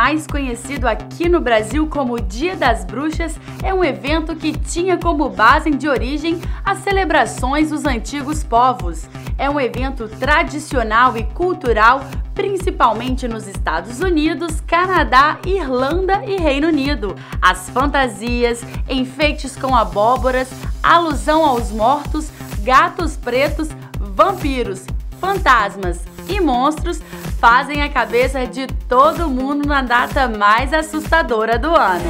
mais conhecido aqui no Brasil como Dia das Bruxas, é um evento que tinha como base de origem as celebrações dos antigos povos. É um evento tradicional e cultural, principalmente nos Estados Unidos, Canadá, Irlanda e Reino Unido. As fantasias, enfeites com abóboras, alusão aos mortos, gatos pretos, vampiros, fantasmas e monstros fazem a cabeça de todo mundo na data mais assustadora do ano.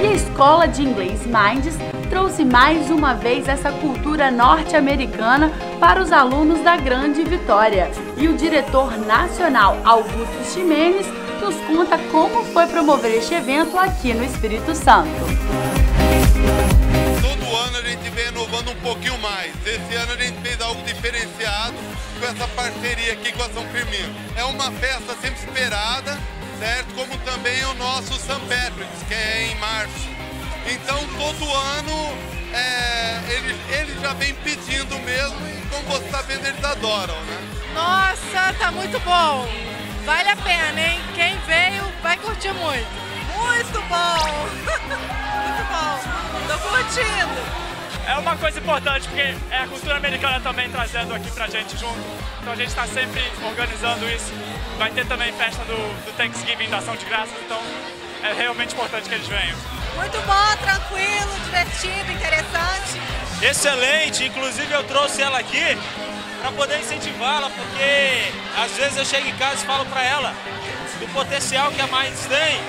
E a escola de inglês Minds trouxe mais uma vez essa cultura norte-americana para os alunos da Grande Vitória. E o diretor nacional Augusto Ximenes nos conta como foi promover este evento aqui no Espírito Santo. Pouquinho mais. Esse ano a gente fez algo diferenciado com essa parceria aqui com a São Firmino. É uma festa sempre esperada, certo? Como também o nosso St. Patrick's, que é em março. Então todo ano é, eles, eles já vêm pedindo mesmo e como você está vendo, eles adoram, né? Nossa, tá muito bom! Vale a pena, hein? Quem veio vai curtir muito. Muito bom! É uma coisa importante porque é a cultura americana também trazendo aqui pra gente junto. Então a gente está sempre organizando isso. Vai ter também festa do, do Thanksgiving, da ação de graças, então é realmente importante que eles venham. Muito bom, tranquilo, divertido, interessante. Excelente, inclusive eu trouxe ela aqui para poder incentivá-la, porque às vezes eu chego em casa e falo para ela do potencial que a Minds tem.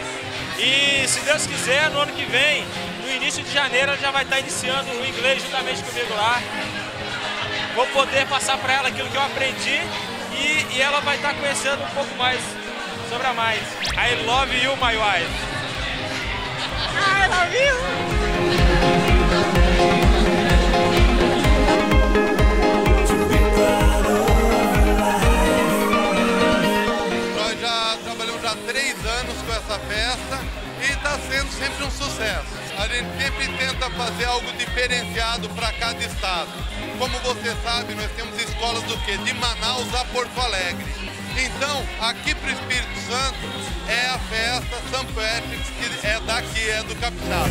E se Deus quiser, no ano que vem, início de janeiro, ela já vai estar iniciando o inglês juntamente comigo lá. Vou poder passar para ela aquilo que eu aprendi e, e ela vai estar conhecendo um pouco mais sobre a Minds. I love you, my wife. I love you. Nós já trabalhamos já há três anos com essa festa e está sendo sempre um sucesso. A gente sempre tenta fazer algo diferenciado para cada estado. Como você sabe, nós temos escolas do quê? De Manaus a Porto Alegre. Então, aqui para o Espírito Santo é a festa São Patrick's, que é daqui, é do capital.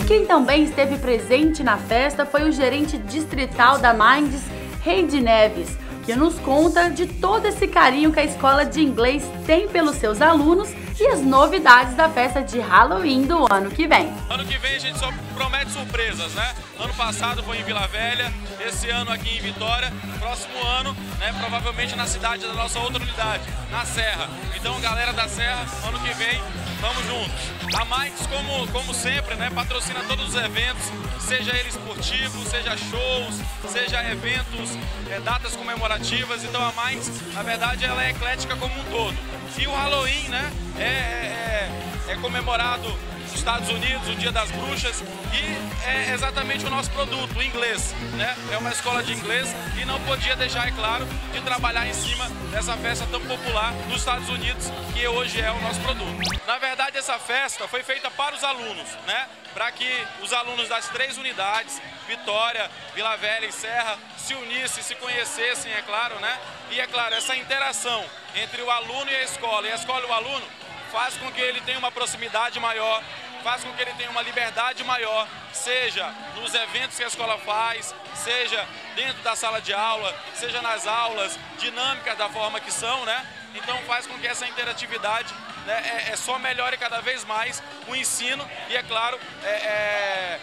E quem também esteve presente na festa foi o gerente distrital da Minds, Reide Neves, que nos conta de todo esse carinho que a escola de inglês tem pelos seus alunos e as novidades da festa de Halloween do ano que vem. Ano que vem a gente só promete surpresas, né? Ano passado foi em Vila Velha, esse ano aqui em Vitória, próximo ano, né, provavelmente na cidade da nossa outra unidade, na Serra. Então, galera da Serra, ano que vem, vamos juntos. A Minds, como, como sempre, né, patrocina todos os eventos, seja ele esportivo, seja shows, seja eventos, é, datas comemorativas. Então, a Minds, na verdade, ela é eclética como um todo. E o Halloween, né, é, é, é- é comemorado nos Estados Unidos, o Dia das Bruxas, e é exatamente o nosso produto, o inglês, né? É uma escola de inglês e não podia deixar, é claro, de trabalhar em cima dessa festa tão popular nos Estados Unidos, que hoje é o nosso produto. Na verdade, essa festa foi feita para os alunos, né? Para que os alunos das três unidades, Vitória, Vila Velha e Serra, se unissem, se conhecessem, é claro, né? E é claro, essa interação entre o aluno e a escola, e a escola e o aluno, faz com que ele tenha uma proximidade maior, faz com que ele tenha uma liberdade maior, seja nos eventos que a escola faz, seja dentro da sala de aula, seja nas aulas, dinâmicas da forma que são, né? Então faz com que essa interatividade né, é, é só melhore cada vez mais o ensino e, é claro, é, é-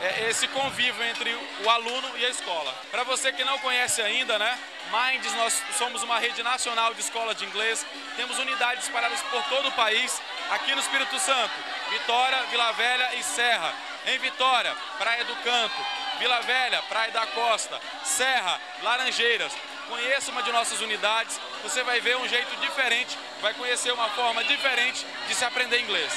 é esse convívio entre o aluno e a escola. Para você que não conhece ainda, né? Minds, nós somos uma rede nacional de escola de inglês. Temos unidades espalhadas por todo o país. Aqui no Espírito Santo, Vitória, Vila Velha e Serra. Em Vitória, Praia do Canto. Vila Velha, Praia da Costa. Serra, Laranjeiras. Conheça uma de nossas unidades. Você vai ver um jeito diferente, vai conhecer uma forma diferente de se aprender inglês.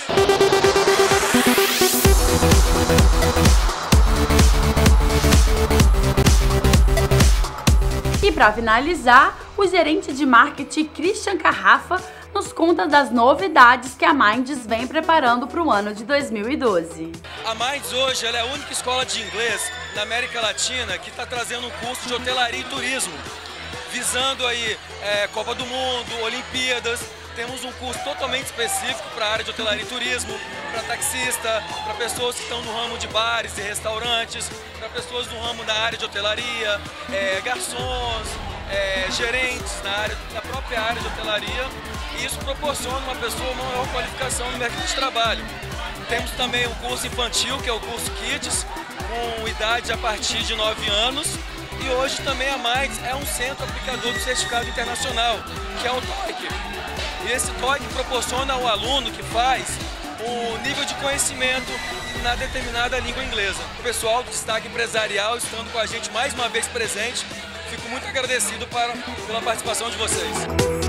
Para finalizar, o gerente de marketing Christian Carrafa nos conta das novidades que a Minds vem preparando para o ano de 2012. A Minds hoje é a única escola de inglês na América Latina que está trazendo um curso de hotelaria e turismo, visando aí é, Copa do Mundo, Olimpíadas. Temos um curso totalmente específico para a área de hotelaria e turismo, para taxista, para pessoas que estão no ramo de bares e restaurantes, para pessoas no ramo da área de hotelaria, é, garçons, é, gerentes na, área, na própria área de hotelaria e isso proporciona uma pessoa uma maior qualificação no mercado de trabalho. Temos também o curso infantil, que é o curso Kids, com idade a partir de 9 anos. E hoje também a Minds é um centro aplicador do certificado internacional, que é o TOEIC. E esse TOEIC proporciona ao aluno que faz o nível de conhecimento na determinada língua inglesa. O pessoal do destaque empresarial estando com a gente mais uma vez presente, fico muito agradecido para, pela participação de vocês.